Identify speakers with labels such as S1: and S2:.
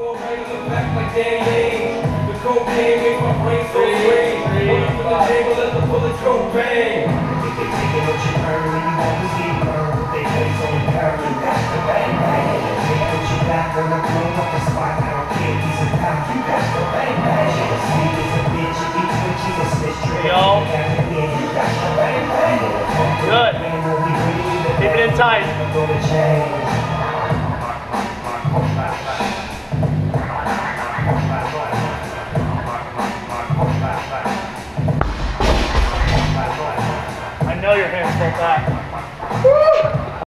S1: Already look back like day age. The cocaine makes my brain so strange. One up on the table, let the bullets go bang.
S2: If they taking what you earn, you always get burned. They face on the curve, that's the bang bang. They put you back on the blow up the spot. I don't care, he's a pound, you got the bang bang. Sweet as a bitch, if he twitchy, a snitch.
S3: Yo.
S2: You got the bang bang.
S3: Good.
S2: Man, when we breathe, the
S3: Keep it in tight. Know your hands felt that.